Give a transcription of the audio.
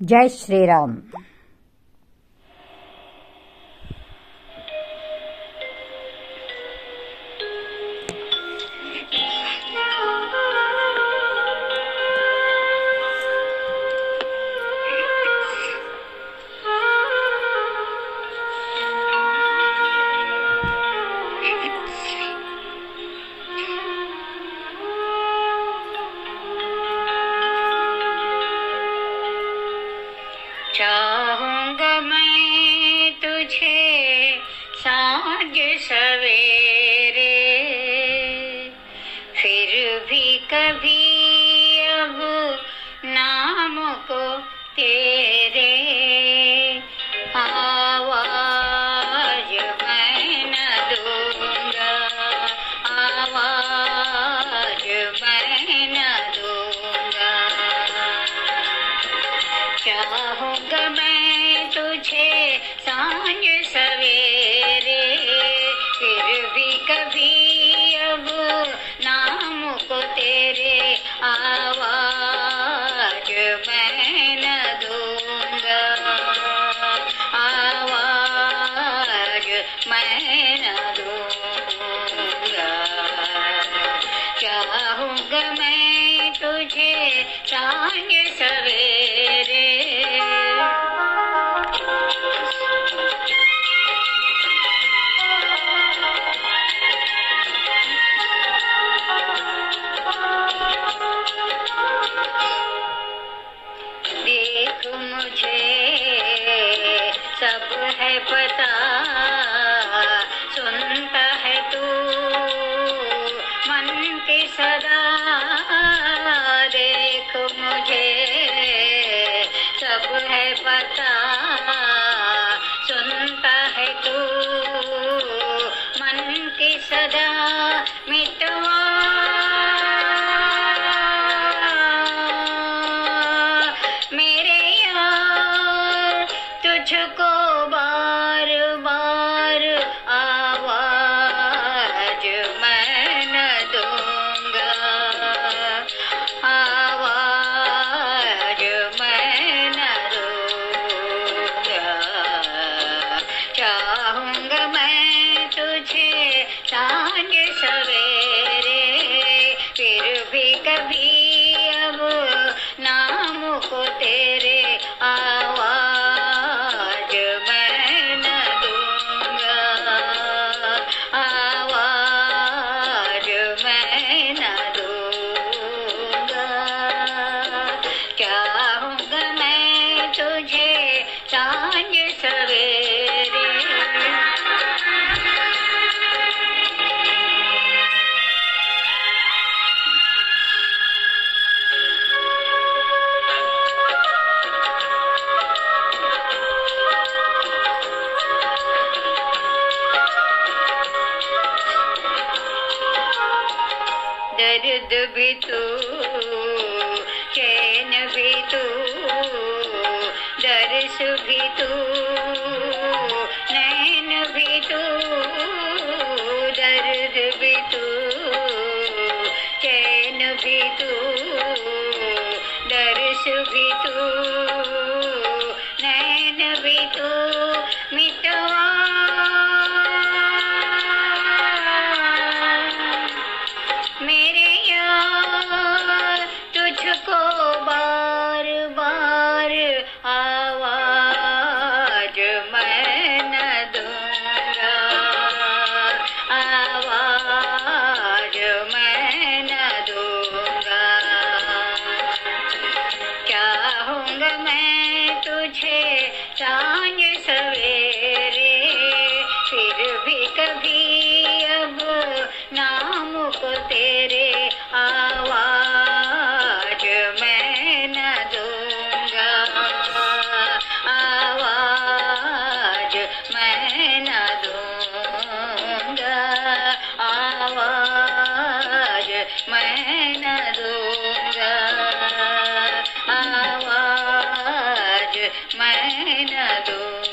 जय श्री राम चाहूँगा मैं तुझे साँझ सवेरे। फिर भी कभी सब है पता सुनता चाँद सवेरे दर्द भी तू चैन भी तू दर्श भी तू नैन भी तू दर्द भी तू चैन भी तू दर्श भी तू। मैं न मैनदूरा आवाज मैं न मैनदूरा